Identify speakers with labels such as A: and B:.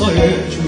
A: hecho